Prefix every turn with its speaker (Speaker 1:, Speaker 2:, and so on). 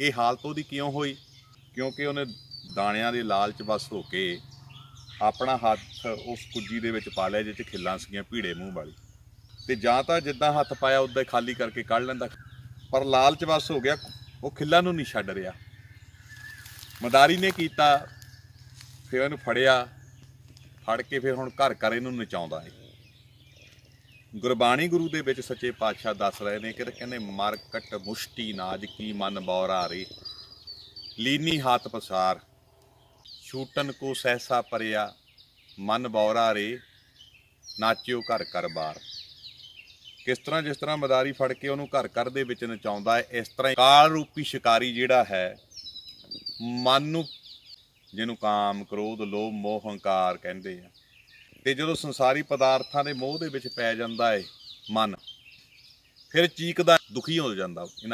Speaker 1: ਇਹ ਹਾਲਤ ਉਹਦੀ ਕਿਉਂ ਹੋਈ? ਕਿਉਂਕਿ ਉਹਨੇ ਦਾਣਿਆਂ ਦੇ ਲਾਲਚ ਵਸ ਹੋ ਕੇ ਆਪਣਾ ਹੱਥ ਉਸ ਕੁੱਜੀ ਦੇ ਵਿੱਚ ਪਾ ਲਿਆ, ਜਿਹ 'ਚ ਖਿੱਲਾਂ ਸੀਗੀਆਂ ਭੀੜੇ ਮੂੰਹ ਵਾਲੀ। ਤੇ ਜਾਂ ਤਾਂ ਜਿੱਦਾਂ ਹੱਥ ਪਾਇਆ, ਉਦਾਂ ਹੀ ਖਾਲੀ ਕਰਕੇ ਕੱਢ ਲੈਂਦਾ। ਪਰ ਲਾਲਚ ਵਸ ਹੋ ਗਿਆ, ਉਹ ਖਿੱਲਾਂ ਨੂੰ ਨਹੀਂ ਛੱਡ ਰਿਹਾ। ਮਦਾਰੀ ਨੇ ਕੀਤਾ, ਫਿਰ ਉਹਨੂੰ ਫੜਿਆ, ਫੜ ਕੇ ਫਿਰ ਹੁਣ ਘਰ ਘਰ ਇਹਨੂੰ ਨਚਾਉਂਦਾ ਹੈ ਗੁਰਬਾਣੀ ਗੁਰੂ ਦੇ ਵਿੱਚ ਸੱਚੇ ਪਾਤਸ਼ਾਹ ਦੱਸ ਰਹੇ ਨੇ ਕਿ ਕਹਿੰਦੇ, ਮਰ ਕਟ ਮੁਸ਼ਟੀ ਨਾਜ ਕੀ ਮਨ ਬੌਰਾ ਰੇ। ਲੀਨੀ ਹੱਥ ਪਸਾਰ, ਛੂਟਨ ਕੋ ਸਹਿਸਾ ਪਰਿਆ, ਮਨ ਬੌਰਾ ਰੇ, ਨਾਚਿਓ ਘਰ ਘਰ ਬਾਰ। ਕਿਸ ਤਰ੍ਹਾਂ ਜਿਸ ਤਰ੍ਹਾਂ ਮਦਾਰੀ ਫੜ ਕੇ ਉਹਨੂੰ ਘਰ ਘਰ ਦੇ ਵਿੱਚ ਨਚਾਉਂਦਾ ਹੈ, ਇਸ ਤਰ੍ਹਾਂ ਕਾਲ ਰੂਪੀ ਸ਼ਿਕਾਰੀ ਜਿਹੜਾ ਹੈ, ਮਨ ਨੂੰ ਜਿਹਨੂੰ ਕਾਮ, ਕ੍ਰੋਧ, ਲੋਭ, ਮੋਹ, ਹੰਕਾਰ ਕਹਿੰਦੇ ਆ। ਤੇ ਜਦੋਂ ਸੰਸਾਰੀ ਪਦਾਰਥਾਂ ਦੇ ਮੋਹ ਦੇ ਵਿੱਚ ਪੈ ਜਾਂਦਾ ਏ ਮਨ, ਫਿਰ ਚੀਕਦਾ, ਦੁਖੀ ਹੋ ਜਾਂਦਾ।